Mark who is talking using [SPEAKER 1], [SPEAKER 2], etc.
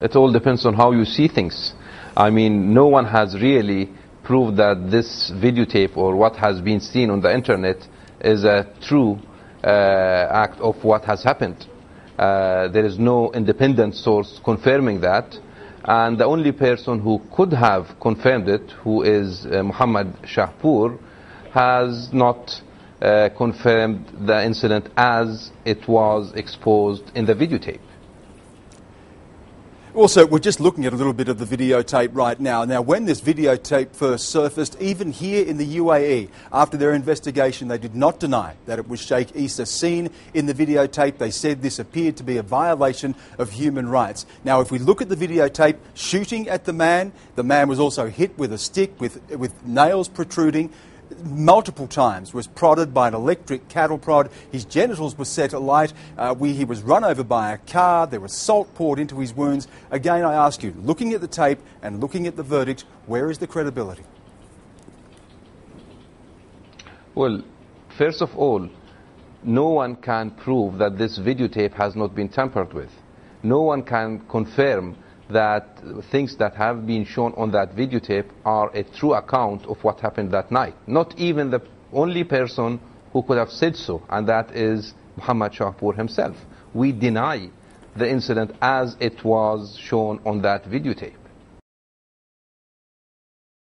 [SPEAKER 1] It all depends on how you see things. I mean, no one has really proved that this videotape or what has been seen on the internet is a true uh, act of what has happened. Uh, there is no independent source confirming that. And the only person who could have confirmed it, who is uh, Muhammad Shahpoor, has not uh, confirmed the incident as it was exposed in the videotape.
[SPEAKER 2] Also, we're just looking at a little bit of the videotape right now. Now, when this videotape first surfaced, even here in the UAE, after their investigation, they did not deny that it was Sheikh Issa seen in the videotape. They said this appeared to be a violation of human rights. Now, if we look at the videotape, shooting at the man, the man was also hit with a stick with, with nails protruding multiple times, was prodded by an electric cattle prod. His genitals were set alight. Uh, we, he was run over by a car. There was salt poured into his wounds. Again, I ask you, looking at the tape and looking at the verdict, where is the credibility?
[SPEAKER 1] Well, first of all, no one can prove that this videotape has not been tampered with. No one can confirm that things that have been shown on that videotape are a true account of what happened that night. Not even the only person who could have said so, and that is Muhammad Shahpoor himself. We deny the incident as it was shown on that videotape.